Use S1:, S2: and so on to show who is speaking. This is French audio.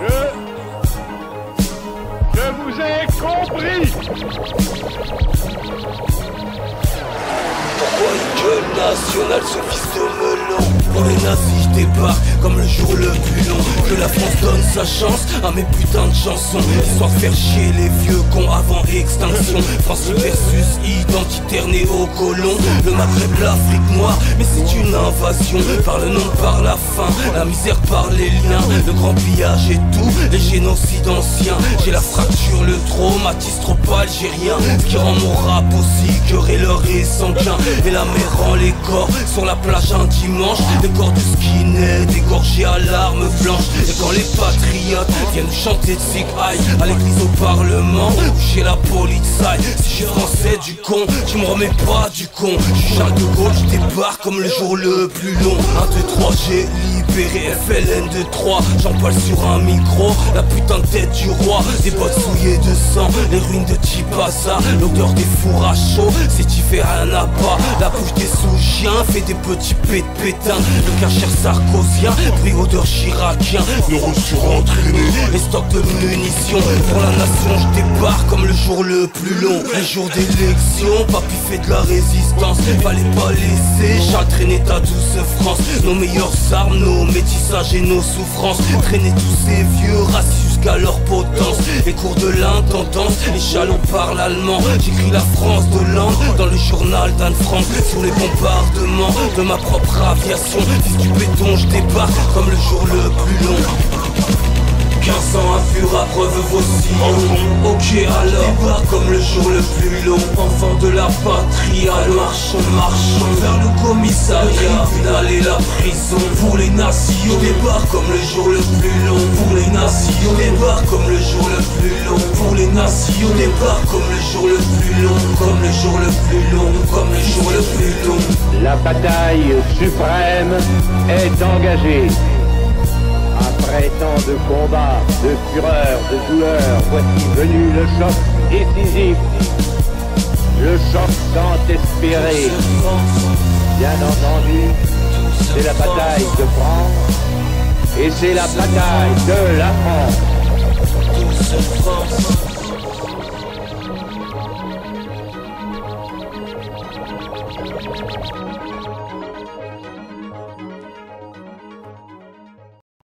S1: Je... Je vous ai compris.
S2: Pourquoi une nationale ce fils de melon Pour les nazis débarque comme le jour le plus long Que la France donne sa chance à mes putains de chansons. Histoire de faire chier les vieux cons avant extinction. France versus identitaire néo-colon. Le Maghreb, l'Afrique noire, mais c'est une invasion. Par le nom, par la faim, la misère par les liens. Le grand pillage et tout, les génocides anciens. J'ai la fracture, le traumatisme trop algérien. Ce qui rend mon rap aussi querelleur et sanguin Et la mer rend les corps sur la plage un dimanche. Les corps du égorgés à l'arme blanche Et quand les patriotes viennent chanter de Sig High À l'église au parlement où j'ai la police Si je du con, tu me remets pas du con. Je Charles de Gaulle, je débarque comme le jour le plus long. 1, 2, 3, j'ai libéré FLN de 3 J'empale sur un micro, la putain de tête du roi. Des bottes souillées de sang, les ruines de Tipasa L'odeur des fours à chaud, c'est tu fais à pas. La bouche des sous-chiens fait des petits pét pétins Le cachère sarkozien, bruit odeur chiracien. Neuros surentraînés, les stocks de munitions. Pour la nation je débarque comme le jour le plus long. Un jour d'élection, papy fait de la résistance. Fallait pas laisser Charles traîner ta douce France. Nos meilleures armes, nos métissages et nos souffrances. Traîner tous ces vieux racistes jusqu'à leur potence Les cours de l'intendance, les jalons parlent allemand J'écris la France de langue dans le journal d'Anne Frank Sur les bombardements de ma propre aviation Fils du béton, je débarque comme le jour le plus long. 15 ans impur à preuve vos sillons Ok alors, débarque comme le jour le plus long. Enfant de la patrie, marchons, marchons Vers le commissariat, final et la prison Pour les nations, débarque comme le jour le Les nations, débarque comme le jour le plus long Pour les nations, débarque comme le jour le plus long Comme le jour le plus long, comme le jour le plus long
S1: La bataille suprême est engagée. Après tant de combats, de fureur, de douleur, voici venu le choc décisif. Le choc tant espéré. Bien entendu, c'est la bataille de France et c'est la bataille de la France.
S2: France